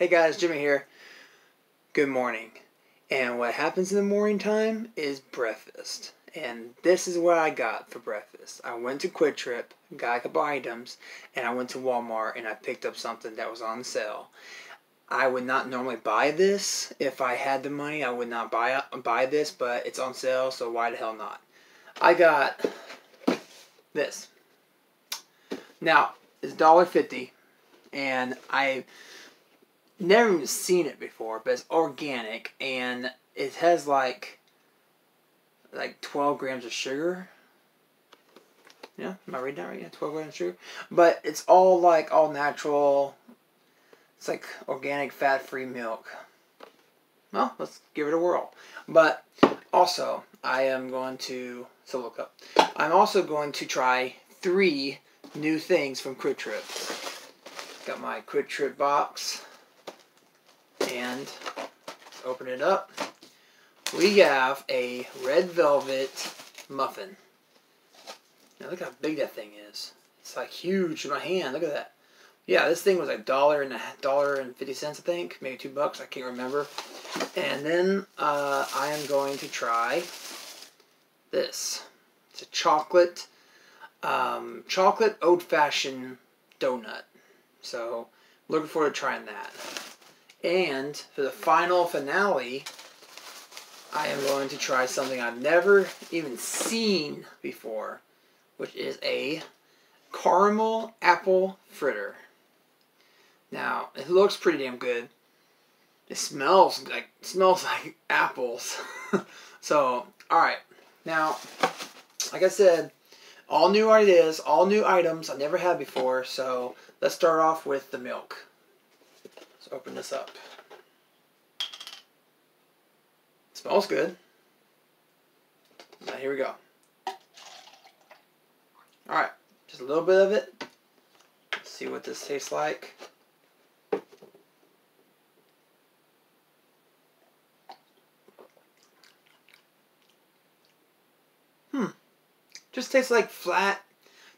Hey guys, Jimmy here. Good morning. And what happens in the morning time is breakfast. And this is what I got for breakfast. I went to QuikTrip, got a couple items, and I went to Walmart and I picked up something that was on sale. I would not normally buy this if I had the money. I would not buy buy this, but it's on sale, so why the hell not? I got this. Now, it's $1.50 and I never even seen it before, but it's organic and it has like like 12 grams of sugar. Yeah, am I reading that right? Yeah, 12 grams of sugar. But it's all like all natural. It's like organic fat-free milk. Well, let's give it a whirl. But also, I am going to so look up. I'm also going to try three new things from QuikTrip. Got my QuikTrip box and open it up. We have a red velvet muffin. Now look how big that thing is. It's like huge in my hand. Look at that. Yeah, this thing was a dollar and a dollar and fifty cents, I think, maybe two bucks. I can't remember. And then uh, I am going to try this. It's a chocolate, um, chocolate old fashioned donut. So looking forward to trying that. And for the final finale, I am going to try something I've never even seen before, which is a caramel apple fritter. Now, it looks pretty damn good. It smells like smells like apples. so, all right. Now, like I said, all new ideas, all new items I've never had before. So, let's start off with the milk. Open this up. Smells good. Now here we go. Alright, just a little bit of it. Let's see what this tastes like. Hmm. Just tastes like flat.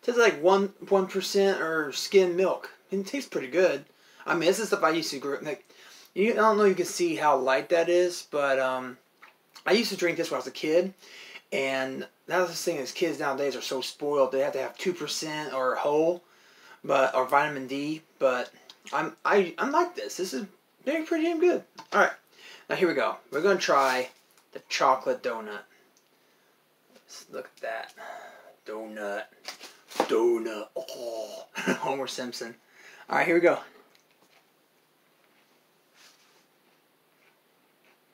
Tastes like one one percent or skim milk. And it tastes pretty good. I mean, this is stuff I used to grow. Like, you, I don't know. You can see how light that is, but um, I used to drink this when I was a kid, and that's the thing is kids nowadays are so spoiled. They have to have two percent or whole, but or vitamin D. But I'm I I'm like this. This is very pretty damn good. All right, now here we go. We're gonna try the chocolate donut. Let's look at that donut, donut. Oh, Homer Simpson. All right, here we go.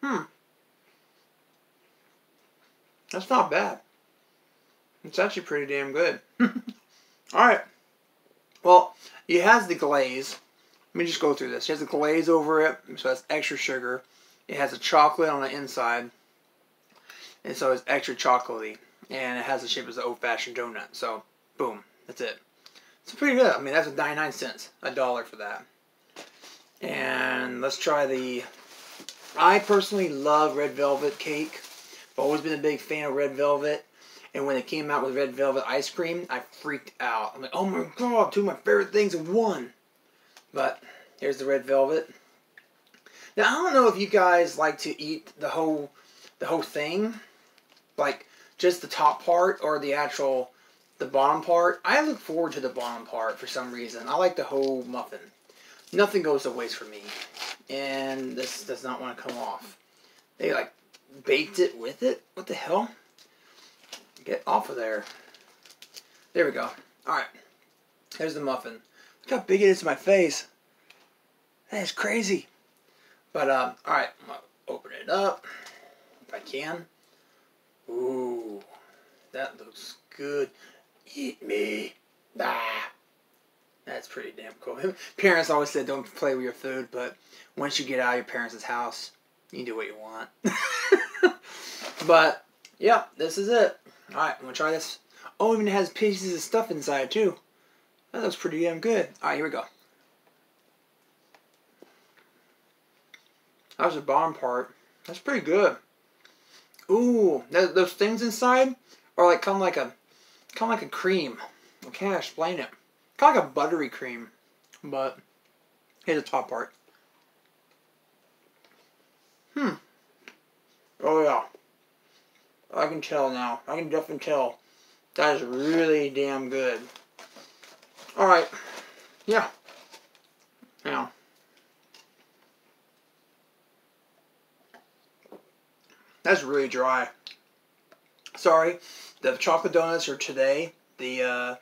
Hmm. That's not bad. It's actually pretty damn good. Alright. Well, it has the glaze. Let me just go through this. It has the glaze over it, so that's extra sugar. It has a chocolate on the inside, and so it's extra chocolatey. And it has the shape of an old-fashioned donut. So, boom, that's it. It's pretty good. I mean, that's 99 cents, a dollar for that. And let's try the. I personally love red velvet cake. I've always been a big fan of red velvet. And when it came out with red velvet ice cream, I freaked out. I'm like, oh my god, two of my favorite things in one. But here's the red velvet. Now I don't know if you guys like to eat the whole the whole thing. Like just the top part or the actual the bottom part. I look forward to the bottom part for some reason. I like the whole muffin. Nothing goes to waste for me. And this does not want to come off. They like baked it with it? What the hell? Get off of there. There we go. Alright. There's the muffin. Look how big it is to my face. That is crazy. But, um, alright. I'm going to open it up. If I can. Ooh. That looks good. Eat me. Ah. That's pretty damn cool. Parents always said don't play with your food, but once you get out of your parents' house, you do what you want. but, yeah, this is it. Alright, I'm going to try this. Oh, even has pieces of stuff inside, too. That looks pretty damn good. Alright, here we go. That's the bottom part. That's pretty good. Ooh, that, those things inside are like kind of like a, kind of like a cream. I can't explain it. Kind of like a buttery cream, but here's the top part. Hmm. Oh yeah. I can tell now. I can definitely tell. That is really damn good. Alright. Yeah. Now. That's really dry. Sorry. The chocolate donuts are today. The uh,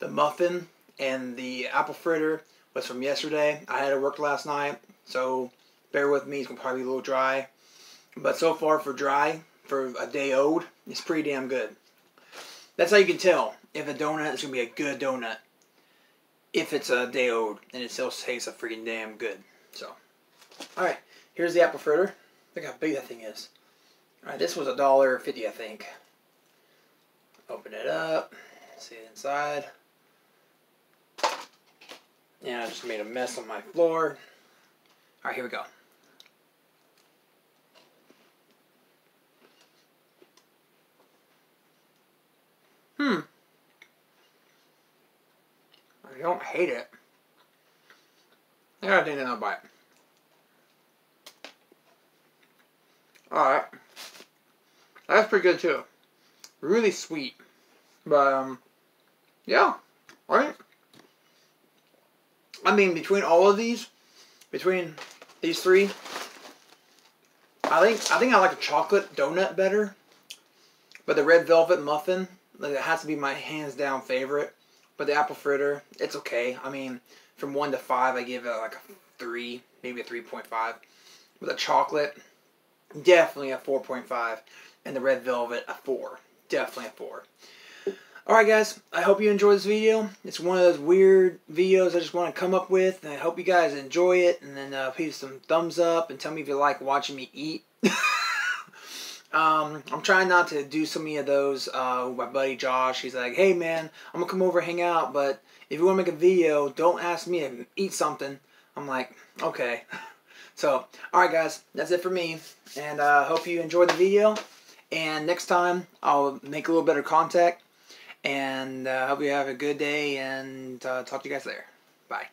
the muffin and the apple fritter was from yesterday. I had to work last night, so bear with me. It's gonna probably be a little dry. But so far for dry, for a day old, it's pretty damn good. That's how you can tell if a donut is gonna be a good donut. If it's a day old and it still tastes a freaking damn good. So, all right, here's the apple fritter. Look how big that thing is. All right, this was a dollar fifty, I think. Open it up. See it inside. Yeah, I just made a mess on my floor. All right, here we go. Hmm. I don't hate it. Yeah, I gotta take another bite. Alright. That's pretty good too. Really sweet. But, um, yeah. Right? I mean, between all of these, between these three, I think I think I like a chocolate donut better. But the red velvet muffin like, it has to be my hands down favorite. But the apple fritter, it's okay. I mean, from one to five, I give it like a three, maybe a three point five. With the chocolate, definitely a four point five, and the red velvet a four, definitely a four. Alright guys, I hope you enjoyed this video. It's one of those weird videos I just want to come up with, and I hope you guys enjoy it, and then uh, please some thumbs up, and tell me if you like watching me eat. Um, I'm trying not to do so many of those. Uh, my buddy Josh, he's like, "Hey man, I'm gonna come over and hang out, but if you want to make a video, don't ask me to eat something." I'm like, "Okay." So, all right, guys, that's it for me, and I uh, hope you enjoyed the video. And next time, I'll make a little better contact, and uh, hope you have a good day, and uh, talk to you guys later. Bye.